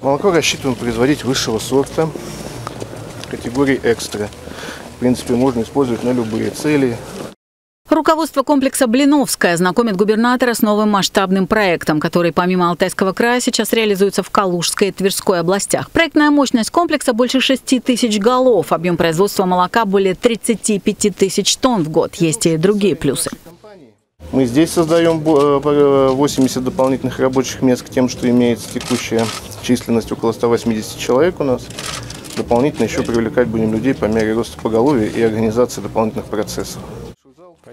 Молоко рассчитываем производить высшего сорта, категории экстра. В принципе, можно использовать на любые цели. Руководство комплекса «Блиновская» знакомит губернатора с новым масштабным проектом, который помимо Алтайского края сейчас реализуется в Калужской и Тверской областях. Проектная мощность комплекса больше 6 тысяч голов, объем производства молока более 35 тысяч тонн в год. Есть и другие плюсы. Мы здесь создаем бо- э, 80 дополнительных рабочих мест к тем, что имеется текущая численность около 180 человек у нас. Дополнительно еще привлекать будем людей по мере роста поголовья и организации дополнительных процессов.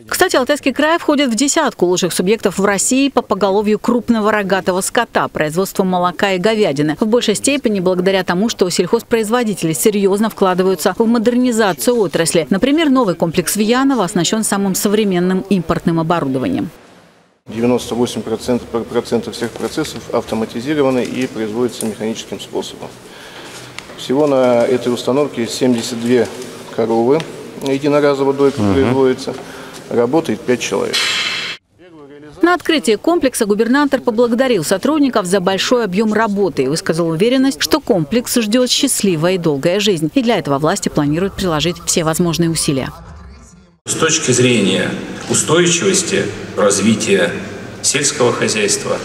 Кстати, Алтайский край входит в десятку лучших субъектов в России по поголовью крупного рогатого скота, производству молока и говядины. В большей степени благодаря тому, что сельхозпроизводители серьезно вкладываются в модернизацию отрасли. Например, новый комплекс Вьянова оснащен самым современным импортным оборудованием. 98% пр- процентов всех процессов автоматизированы и производятся механическим способом. Всего на этой установке 72 коровы единоразово дойка производится. Работает 5 человек. На открытии комплекса губернатор поблагодарил сотрудников за большой объем работы и высказал уверенность, что комплекс ждет счастливая и долгая жизнь. И для этого власти планируют приложить все возможные усилия. С точки зрения устойчивости развития сельского хозяйства,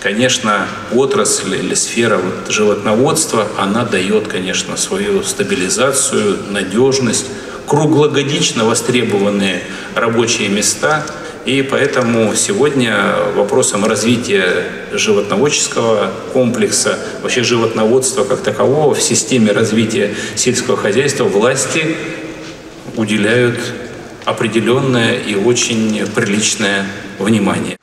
конечно, отрасль или сфера вот животноводства, она дает, конечно, свою стабилизацию, надежность, круглогодично востребованные рабочие места. И поэтому сегодня вопросом развития животноводческого комплекса, вообще животноводства как такового в системе развития сельского хозяйства власти уделяют определенное и очень приличное внимание.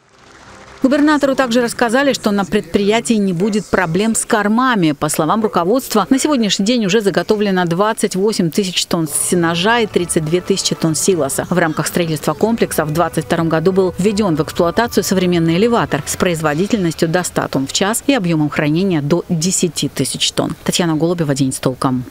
Губернатору также рассказали, что на предприятии не будет проблем с кормами. По словам руководства, на сегодняшний день уже заготовлено 28 тысяч тонн сенажа и 32 тысячи тонн силоса. В рамках строительства комплекса в 2022 году был введен в эксплуатацию современный элеватор с производительностью до 100 тонн в час и объемом хранения до 10 тысяч тонн. Татьяна Голубева, День с толком.